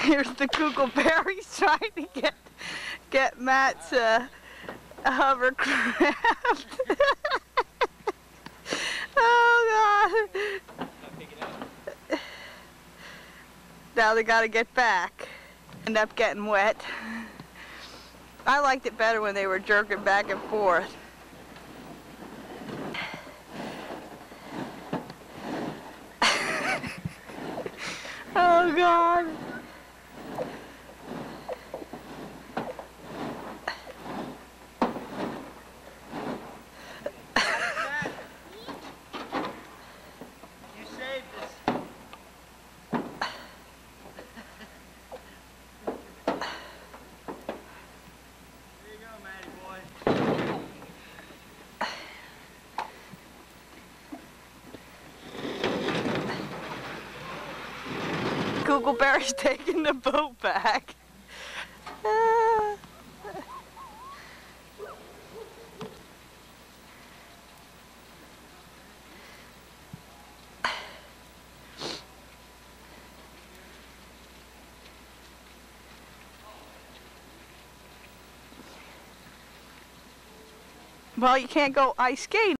Here's the Kookleberries trying to get get Matt's uh, hovercraft. oh God! Now they got to get back. End up getting wet. I liked it better when they were jerking back and forth. oh God! Kookleberry's taking the boat back. Well, you can't go ice skating.